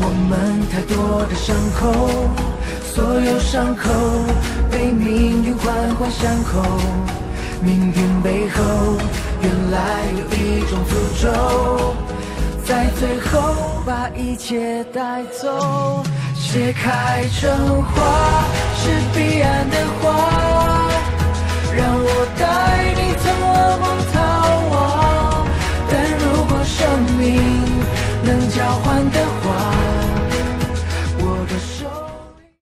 我们太多的伤口，所有伤口被命运缓缓相扣。命运背后原来有一种诅咒，在最后把一切带走。解开成花是彼岸的花，让我带你从噩梦逃亡。但如果生命能交换的话。